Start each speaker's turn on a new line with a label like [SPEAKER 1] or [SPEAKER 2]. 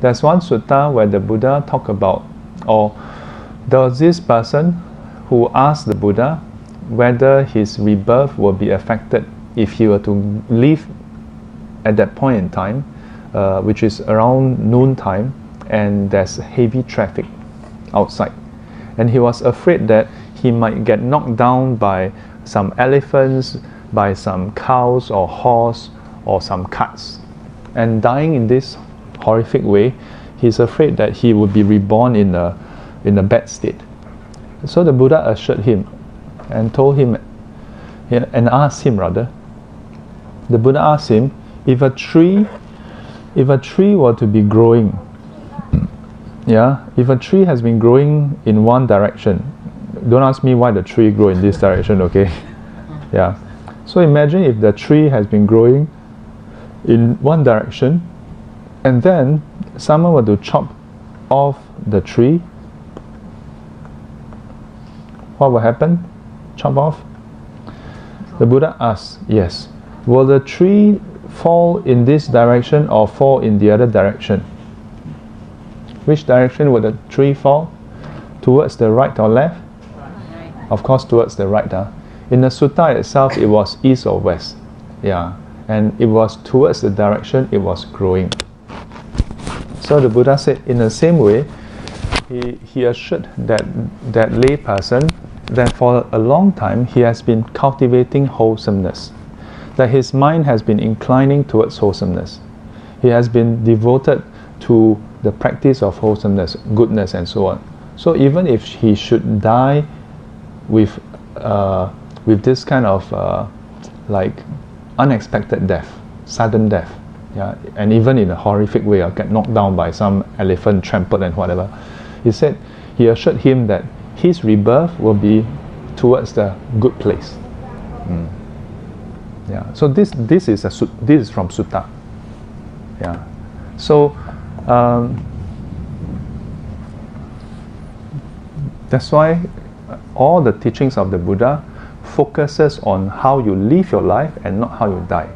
[SPEAKER 1] There's one sutta where the Buddha talked about, or does this person who asked the Buddha whether his rebirth will be affected if he were to live at that point in time, uh, which is around noon time, and there's heavy traffic outside. And he was afraid that he might get knocked down by some elephants, by some cows or horse or some cats, And dying in this horrific way, he's afraid that he would be reborn in a, in a bad state. So the Buddha assured him and told him and asked him rather. The Buddha asked him if a tree if a tree were to be growing yeah if a tree has been growing in one direction don't ask me why the tree grow in this direction okay yeah so imagine if the tree has been growing in one direction and then someone were to chop off the tree. What will happen? Chop off? The buddha asked yes. Will the tree fall in this direction or fall in the other direction? Which direction will the tree fall? Towards the right or left? Of course towards the right huh? in the sutta itself it was east or west. Yeah. And it was towards the direction it was growing so the buddha said in the same way he, he assured that that lay person that for a long time he has been cultivating wholesomeness that his mind has been inclining towards wholesomeness. He has been devoted to the practice of wholesomeness goodness and so on. So even if he should die with uh, with this kind of uh, like unexpected death, sudden death, yeah, and even in a horrific way, or get knocked down by some elephant, trampled and whatever. He said he assured him that his rebirth will be towards the good place. Mm. Yeah. So this this is a this is from sutta. Yeah. So. Um, that's why all the teachings of the Buddha focuses on how you live your life and not how you die.